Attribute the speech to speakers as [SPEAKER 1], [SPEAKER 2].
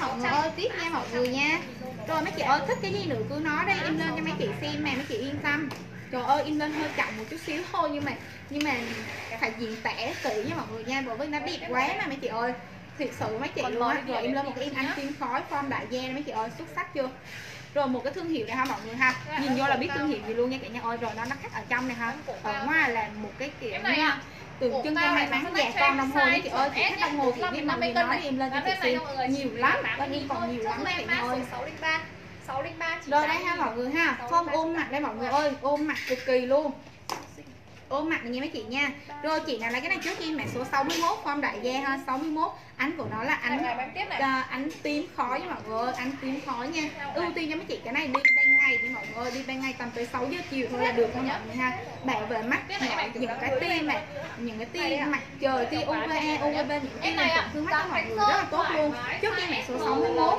[SPEAKER 1] mọi người ơi tiếp nha mọi người nha. Rồi mấy chị ơi thích cái gì nữa cứ nói đây. Em lên cho mấy chị xem mà mấy chị yên tâm. Trời ơi em lên hơi chậm một chút xíu thôi nhưng mà nhưng mà phải diễn tả kỹ nha mọi người nha bởi vì nó đẹp quá mà mấy chị ơi. Thiệt sự mấy chị luôn rồi em lên một cái em ăn tim khói form đại gia mấy chị ơi xuất sắc chưa? Rồi một cái thương hiệu này ha mọi người ha. Nhìn vô là biết thương hiệu gì luôn nha cả nhà ơi. Rồi nó nó khác ở trong này ha. Ở ngoài là một cái kiểu nha tượng trưng cho may mắn già con đồng hồ đấy chị ơi chị thích đồng hồ chị biết mọi người nói đi em lên cho chị xem nhiều lắm bên em còn nhiều lắm bạn ơi.
[SPEAKER 2] 603 603
[SPEAKER 1] rồi đây ha mọi người ha. Form ôm mặt đây mọi người ơi ôm mặt cực kỳ luôn. Ôm mặt này nha mấy chị nha. Rồi chị nào lấy cái này trước em mã số 61 form đại gia ha 61 ánh của nó là ánh uh, ánh tím khói nha mọi người ánh tím khói nha. Ưu tiên cho mấy chị cái này đi ban ngày đi mọi người đi ban ngày tầm tới 6 giờ chiều thôi là được không mọi người ha. Bảo vệ mắt nhỏ những cái tia mà những cái tia mặt trời tia UVA UVB những cái này tổn thương mắt của mọi người rất là tốt luôn. trước khi mẹ số 61